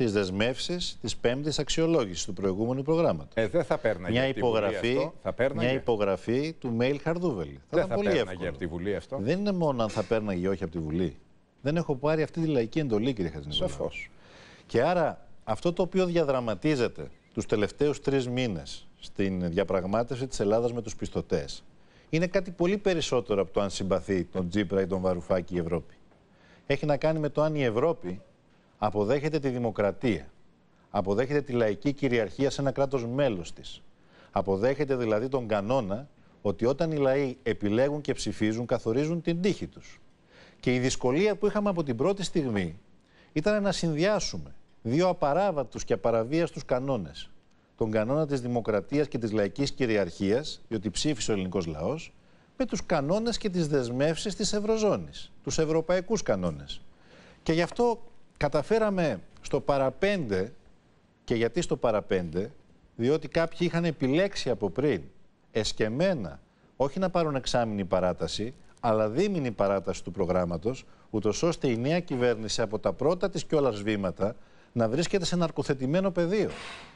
στι δεσμεύσεις της πέμπτης αξιολόγησης του προηγούμενου προγράμματος. Ε, δεν θα πέρναγε Μια από τη Βουλή υπογραφή, αυτό. Θα πέρναγε. μια υπογραφή του Μέιλ Χαρδούβελη. Θα δεν ήταν θα πολύ πέρναγε εύκολο. από τη Βουλή αυτό. Δεν είναι μόνο αν θα πέρναγε ή όχι από τη Βουλή. Δεν έχω πάρει αυτή τη λαϊκή εντολή, κύριε Χατζηνικολάου. Σαφώς. Και άρα αυτό το οποίο διαδραματίζεται τους τελευταίους τρεις μήνες στην διαπραγμάτευση της Ελλάδας με τους πιστωτές είναι κάτι πολύ περισσότερο από το αν συμπαθεί τον Τζίπρα ή τον Βαρουφάκη η Ευρώπη. Έχει να κάνει με το αν η Ευρώπη αποδέχεται τη δημοκρατία, αποδέχεται τη λαϊκή κυριαρχία σε ένα κράτος μέλος της. Αποδέχεται δηλαδή τον κανόνα ότι όταν οι λαοί επιλέγουν και ψηφίζουν καθορίζουν την τύχη τους. Και η δυσκολία που είχαμε από την πρώτη στιγμή ήταν να συνδυάσουμε δύο απαράβατους και απαραβίαστους κανόνες. Τον κανόνα της δημοκρατίας και της λαϊκής κυριαρχίας, διότι ψήφισε ο ελληνικός λαός, με τους κανόνες και τις δεσμεύσεις της Ευρωζώνης, τους ευρωπαϊκούς κανόνες. Και γι' αυτό καταφέραμε στο παραπέντε, και γιατί στο παραπέντε, διότι κάποιοι είχαν επιλέξει από πριν εσκεμένα όχι να πάρουν εξάμεινη παράταση, αλλά δίμηνη παράταση του προγράμματος, ούτως ώστε η νέα κυβέρνηση από τα πρώτα της κιόλας βήματα να βρίσκεται σε ναρκοθετημένο πεδίο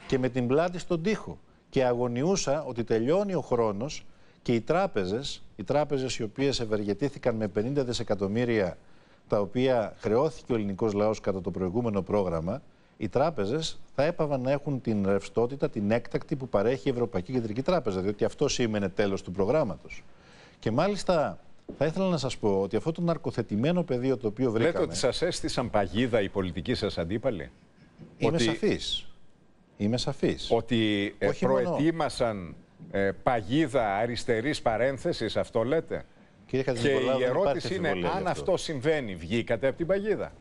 και με την πλάτη στον τοίχο. Και αγωνιούσα ότι τελειώνει ο χρόνος και οι τράπεζες, οι τράπεζες οι οποίες ευεργετήθηκαν με 50 δισεκατομμύρια τα οποία χρεώθηκε ο ελληνικός λαός κατά το προηγούμενο πρόγραμμα, οι τράπεζες θα έπαβαν να έχουν την ρευστότητα, την έκτακτη που παρέχει η Ευρωπαϊκή Κεντρική Τράπεζα, διότι αυτό σήμαινε τέλος του προγράμματος. Και μάλιστα θα ήθελα να σας πω ότι αυτό το ναρκοθετημένο πεδίο το οποίο βρήκαμε... Λέτε ότι σας έστησαν παγίδα οι πολιτικοί σας αντίπαλοι; Είμαι ότι- σαφής. Είμαι σαφής. Ότι ε, Όχι μόνο. προετοίμασαν ε, παγίδα αριστερής παρένθεσης, αυτό λέτε; Κύριε Και Χατζηνικολάου, η δεν υπάρχει ερώτηση είναι αμφιβολία γι' αν αυτό συμβαίνει, βγήκατε από την παγίδα;